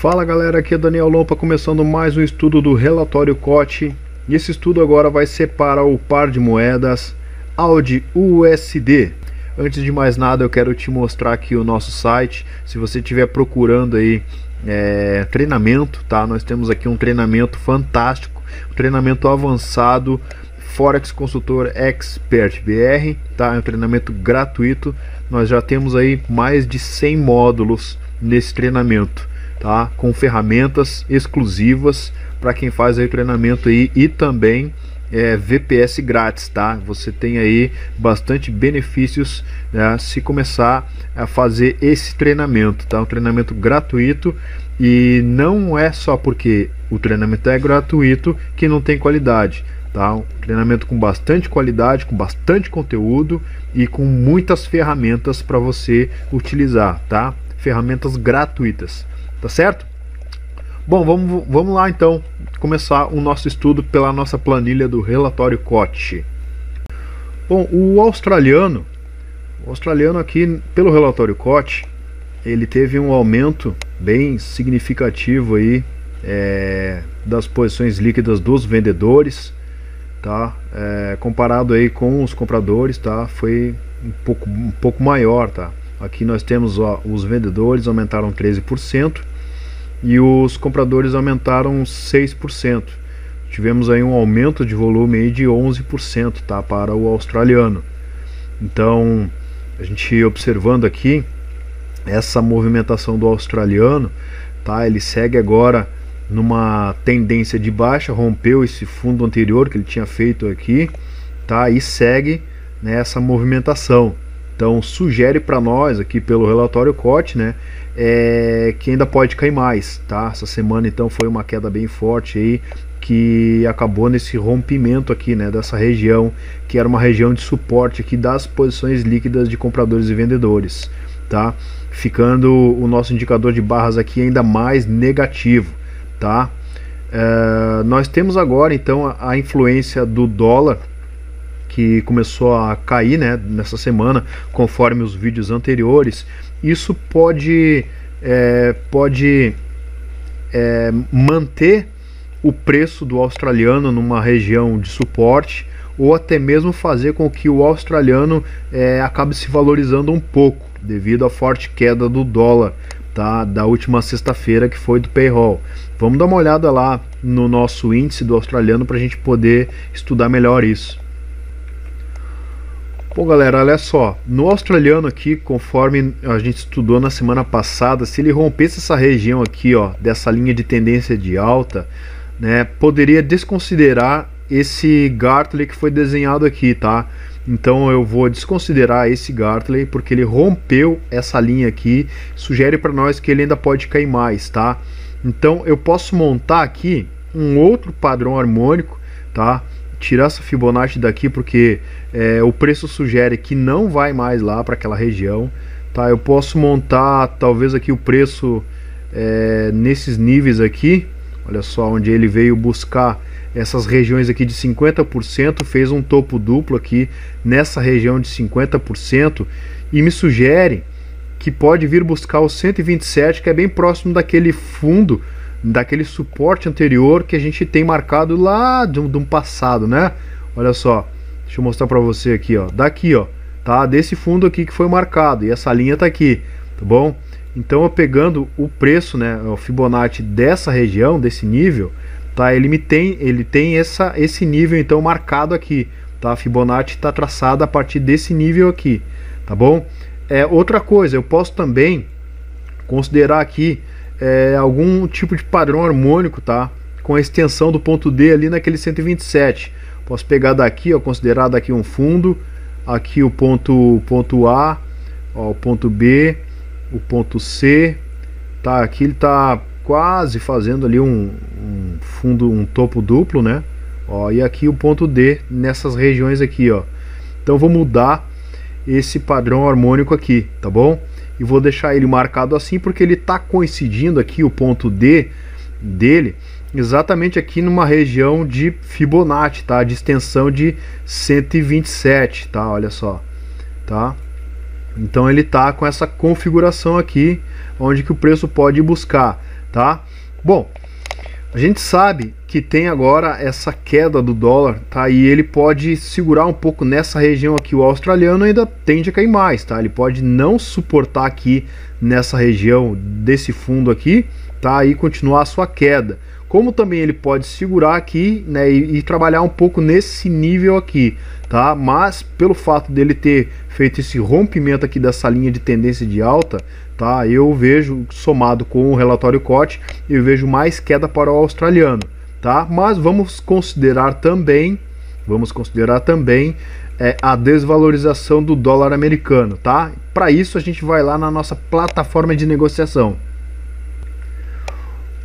Fala galera, aqui é Daniel Lompa começando mais um estudo do relatório COT e esse estudo agora vai ser para o par de moedas AUD USD. Antes de mais nada eu quero te mostrar aqui o nosso site, se você estiver procurando aí é, treinamento, tá? Nós temos aqui um treinamento fantástico, um treinamento avançado Forex Consultor Expert BR, tá? É um treinamento gratuito. Nós já temos aí mais de 100 módulos nesse treinamento tá? Com ferramentas exclusivas para quem faz aí treinamento aí e também é, VPS grátis, tá? Você tem aí bastante benefícios né, se começar a fazer esse treinamento, tá? Um treinamento gratuito e não é só porque o treinamento é gratuito que não tem qualidade, tá? Um treinamento com bastante qualidade, com bastante conteúdo e com muitas ferramentas para você utilizar, tá? Ferramentas gratuitas. Tá certo? Bom, vamos, vamos lá então começar o nosso estudo pela nossa planilha do relatório COT. Bom, o australiano, o australiano aqui pelo relatório COT, ele teve um aumento bem significativo aí é, das posições líquidas dos vendedores, tá? É, comparado aí com os compradores, tá? Foi um pouco, um pouco maior, tá? Aqui nós temos ó, os vendedores aumentaram 13% e os compradores aumentaram 6%. Tivemos aí um aumento de volume de 11% tá, para o australiano. Então, a gente observando aqui essa movimentação do australiano, tá? Ele segue agora numa tendência de baixa, rompeu esse fundo anterior que ele tinha feito aqui, tá? E segue nessa movimentação. Então sugere para nós aqui pelo relatório COT, né, é, que ainda pode cair mais, tá? Essa semana então foi uma queda bem forte aí que acabou nesse rompimento aqui, né, dessa região que era uma região de suporte aqui das posições líquidas de compradores e vendedores, tá? Ficando o nosso indicador de barras aqui ainda mais negativo, tá? É, nós temos agora então a, a influência do dólar que começou a cair né, nessa semana, conforme os vídeos anteriores, isso pode, é, pode é, manter o preço do australiano numa região de suporte ou até mesmo fazer com que o australiano é, acabe se valorizando um pouco devido à forte queda do dólar tá, da última sexta-feira que foi do payroll. Vamos dar uma olhada lá no nosso índice do australiano para a gente poder estudar melhor isso. Bom, galera, olha só. No australiano aqui, conforme a gente estudou na semana passada, se ele rompesse essa região aqui, ó, dessa linha de tendência de alta, né, poderia desconsiderar esse Gartley que foi desenhado aqui, tá? Então eu vou desconsiderar esse Gartley porque ele rompeu essa linha aqui, sugere para nós que ele ainda pode cair mais, tá? Então eu posso montar aqui um outro padrão harmônico, tá? Tirar essa Fibonacci daqui porque é, o preço sugere que não vai mais lá para aquela região. Tá, eu posso montar talvez aqui o preço é, nesses níveis aqui. Olha só onde ele veio buscar essas regiões aqui de 50%, fez um topo duplo aqui nessa região de 50% e me sugere que pode vir buscar o 127, que é bem próximo daquele fundo daquele suporte anterior que a gente tem marcado lá de um, passado, né? Olha só, deixa eu mostrar para você aqui, ó, daqui, ó, tá? Desse fundo aqui que foi marcado e essa linha tá aqui, tá bom? Então, eu pegando o preço, né, o Fibonacci dessa região, desse nível, tá? Ele me tem, ele tem essa, esse nível então marcado aqui, tá? Fibonacci está traçada a partir desse nível aqui, tá bom? É outra coisa, eu posso também considerar aqui é, algum tipo de padrão harmônico, tá? Com a extensão do ponto D ali naquele 127. Posso pegar daqui, ó, considerar daqui um fundo, aqui o ponto, ponto A, ó, o ponto B, o ponto C, tá? Aqui ele tá quase fazendo ali um, um fundo, um topo duplo, né? Ó, e aqui o ponto D nessas regiões aqui, ó. Então vou mudar esse padrão harmônico aqui, tá bom? E vou deixar ele marcado assim porque ele está coincidindo aqui o ponto D dele exatamente aqui numa região de Fibonacci, tá? De extensão de 127, tá? Olha só, tá? Então ele tá com essa configuração aqui, onde que o preço pode buscar tá? Bom, a gente sabe que tem agora essa queda do dólar, tá? E ele pode segurar um pouco nessa região aqui. O australiano ainda tende a cair mais, tá? Ele pode não suportar aqui nessa região desse fundo aqui, tá? E continuar a sua queda. Como também ele pode segurar aqui, né? E, e trabalhar um pouco nesse nível aqui, tá? Mas pelo fato dele ter feito esse rompimento aqui dessa linha de tendência de alta, tá? Eu vejo somado com o relatório COT, eu vejo mais queda para o australiano, tá? Mas vamos considerar também, vamos considerar também é, a desvalorização do dólar americano, tá? Para isso a gente vai lá na nossa plataforma de negociação.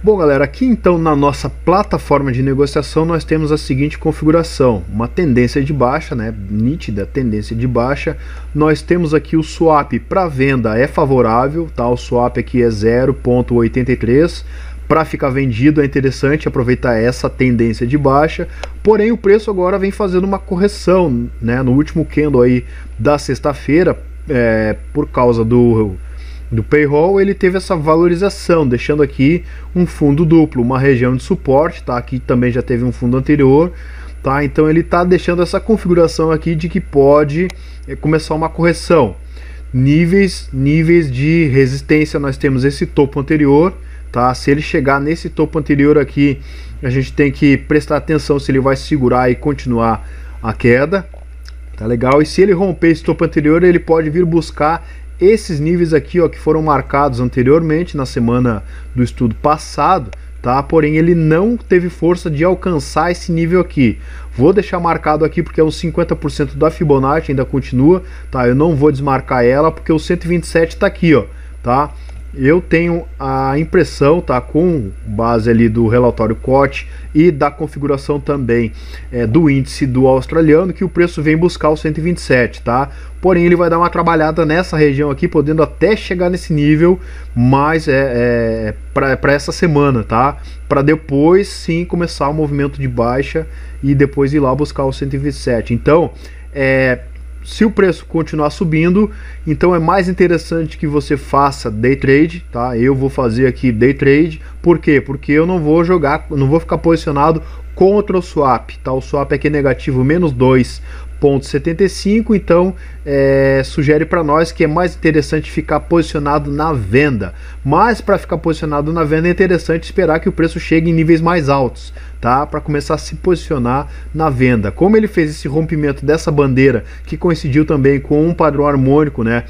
Bom, galera, aqui então na nossa plataforma de negociação nós temos a seguinte configuração: uma tendência de baixa, né, nítida tendência de baixa. Nós temos aqui o swap para venda é favorável, tá? O swap aqui é 0.83. Para ficar vendido é interessante aproveitar essa tendência de baixa, porém o preço agora vem fazendo uma correção, né? No último candle aí da sexta-feira, é, por causa do do payroll, ele teve essa valorização, deixando aqui um fundo duplo, uma região de suporte, tá? Aqui também já teve um fundo anterior, tá? Então ele está deixando essa configuração aqui de que pode é, começar uma correção. Níveis, níveis de resistência, nós temos esse topo anterior, tá? Se ele chegar nesse topo anterior aqui, a gente tem que prestar atenção se ele vai segurar e continuar a queda, tá legal? E se ele romper esse topo anterior, ele pode vir buscar esses níveis aqui, ó, que foram marcados anteriormente na semana do estudo passado, tá? Porém, ele não teve força de alcançar esse nível aqui. Vou deixar marcado aqui porque é os 50% da Fibonacci ainda continua, tá? Eu não vou desmarcar ela porque o 127 está aqui, ó, tá? Eu tenho a impressão, tá, com base ali do relatório COT e da configuração também é, do índice do australiano, que o preço vem buscar o 127, tá? Porém, ele vai dar uma trabalhada nessa região aqui, podendo até chegar nesse nível, mas é, é para essa semana, tá? Para depois sim começar o movimento de baixa e depois ir lá buscar o 127. Então, é, se o preço continuar subindo, então é mais interessante que você faça day trade, tá? Eu vou fazer aqui day trade, por quê? Porque eu não vou jogar, não vou ficar posicionado contra o swap, tá? O swap aqui é negativo menos 2 0,75, então é, sugere para nós que é mais interessante ficar posicionado na venda. Mas para ficar posicionado na venda é interessante esperar que o preço chegue em níveis mais altos, tá? Para começar a se posicionar na venda. Como ele fez esse rompimento dessa bandeira, que coincidiu também com um padrão harmônico, né?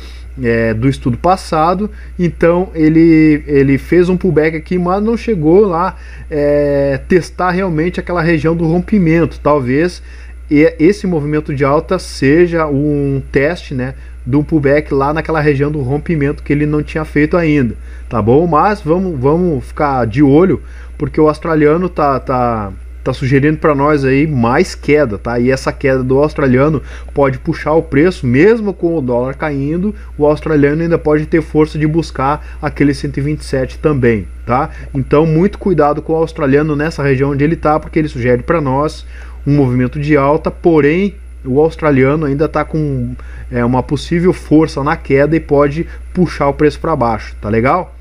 É, do estudo passado, então ele, ele fez um pullback aqui, mas não chegou lá é, testar realmente aquela região do rompimento. Talvez esse movimento de alta seja um teste, né, do pullback lá naquela região do rompimento que ele não tinha feito ainda, tá bom? Mas vamos, vamos ficar de olho porque o australiano tá, tá, tá sugerindo para nós aí mais queda, tá? E essa queda do australiano pode puxar o preço, mesmo com o dólar caindo, o australiano ainda pode ter força de buscar aquele 127 também, tá? Então muito cuidado com o australiano nessa região onde ele tá, porque ele sugere para nós um movimento de alta, porém o australiano ainda está com é, uma possível força na queda e pode puxar o preço para baixo, tá legal?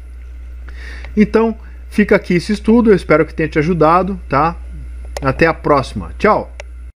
Então fica aqui esse estudo, eu espero que tenha te ajudado, tá? Até a próxima, tchau!